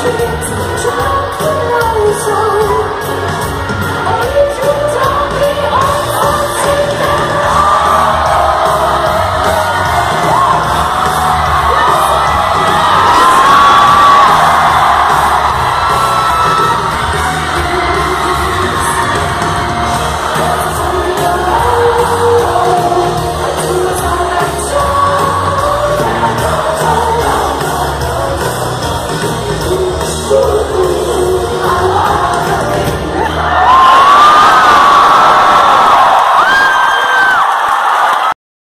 去。So